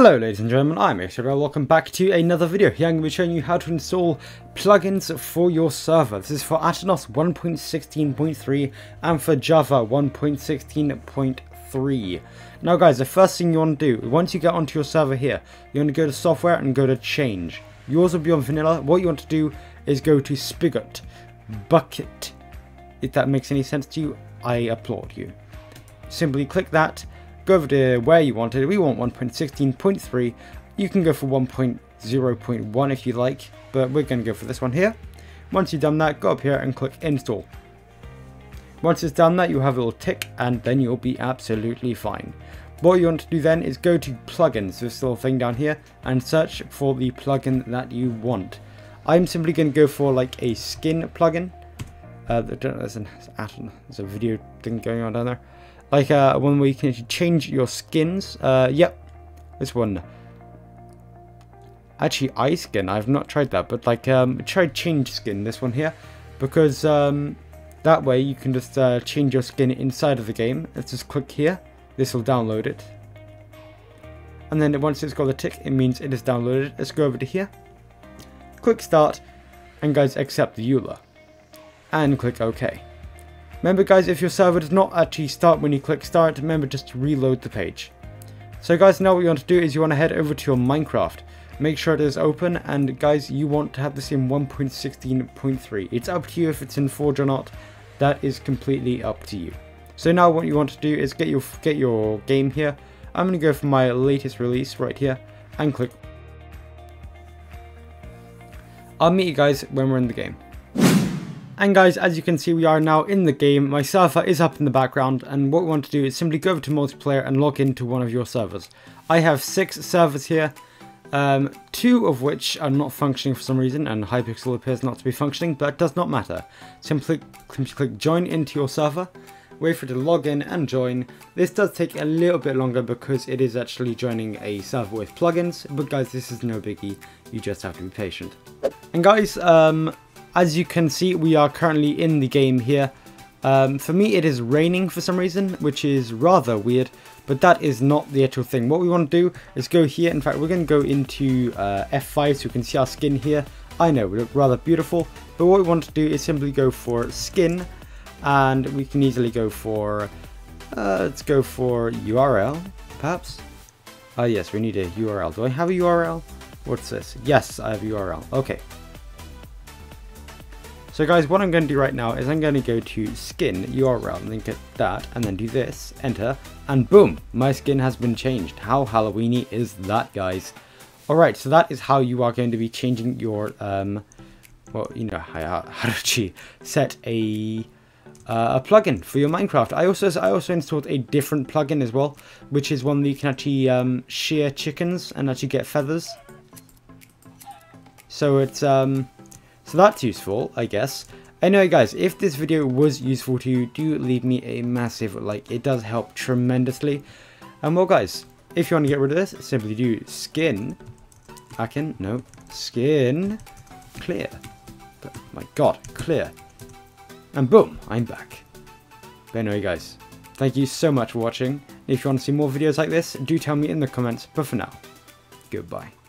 Hello ladies and gentlemen, I'm Xavier. Welcome back to another video. Here I'm going to be showing you how to install plugins for your server. This is for Aternos 1.16.3 and for Java 1.16.3. Now guys, the first thing you want to do, once you get onto your server here, you want to go to software and go to change. Yours will be on vanilla. What you want to do is go to Spigot, Bukkit. If that makes any sense to you, I applaud you. Simply click that go over to where you want it. We want 1.16.3. You can go for 1.0.1 if you like, but we're going to go for this one here. Once you've done that, go up here and click install. Once it's done that, you'll have a little tick and then you'll be absolutely fine. What you want to do then is go to plugins, this little thing down here, and search for the plugin that you want. I'm simply going to go for like a skin plugin. Uh, there's, an, there's a video thing going on down there. Like uh, one where you can change your skins. Uh, yep, this one. Actually, eye skin. I've not tried that, but like um, try change skin. This one here, because um, that way you can just uh, change your skin inside of the game. Let's just click here. This will download it. And then once it's got the tick, it means it is downloaded. Let's go over to here. Click start, and guys accept the EULA, and click OK. Remember guys, if your server does not actually start when you click start, remember just to reload the page. So guys, now what you want to do is you want to head over to your Minecraft. Make sure it is open, and guys, you want to have this in 1.16.3. It's up to you if it's in Forge or not. That is completely up to you. So now what you want to do is get your get your game here. I'm going to go for my latest release right here and click. I'll meet you guys when we're in the game. And guys, as you can see, we are now in the game. My server is up in the background, and what we want to do is simply go over to multiplayer and log into one of your servers. I have six servers here, um, two of which are not functioning for some reason, and Hypixel appears not to be functioning, but it does not matter. Simply, simply click join into your server, wait for it to log in and join. This does take a little bit longer because it is actually joining a server with plugins, but guys, this is no biggie. You just have to be patient. And guys, um, as you can see, we are currently in the game here. Um, for me, it is raining for some reason, which is rather weird, but that is not the actual thing. What we want to do is go here. In fact, we're going to go into uh, F5 so we can see our skin here. I know, we look rather beautiful, but what we want to do is simply go for skin, and we can easily go for, uh, let's go for URL, perhaps? Ah, uh, yes, we need a URL. Do I have a URL? What's this? Yes, I have URL. Okay, so guys, what I'm going to do right now is I'm going to go to skin URL and then get that and then do this, enter, and boom, my skin has been changed. How Halloweeny is that, guys? Alright, so that is how you are going to be changing your, um, well, you know, how, how to set a, uh, a plugin for your Minecraft. I also I also installed a different plugin as well, which is one that you can actually um, shear chickens and actually get feathers. So it's um, so that's useful, I guess. Anyway guys, if this video was useful to you, do leave me a massive like. It does help tremendously. And well guys, if you want to get rid of this, simply do skin. I can, no, skin, clear. But, my god, clear. And boom, I'm back. But anyway guys, thank you so much for watching. If you want to see more videos like this, do tell me in the comments. But for now, goodbye.